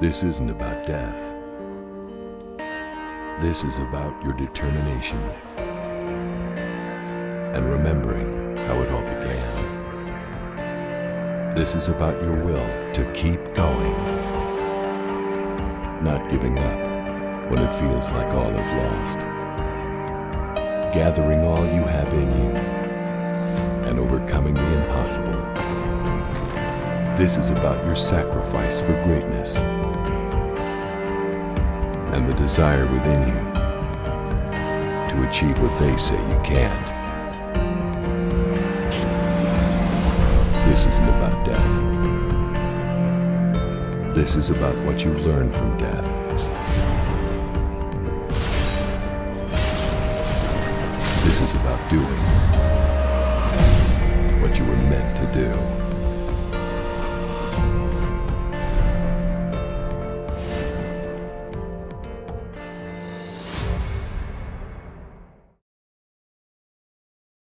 This isn't about death. This is about your determination and remembering how it all began. This is about your will to keep going, not giving up when it feels like all is lost, gathering all you have in you and overcoming the impossible. This is about your sacrifice for greatness and the desire within you to achieve what they say you can't. This isn't about death. This is about what you learn from death. This is about doing what you were meant to do.